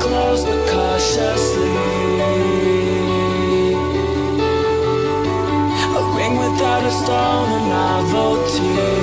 close but cautiously. A ring without a stone, a novelty.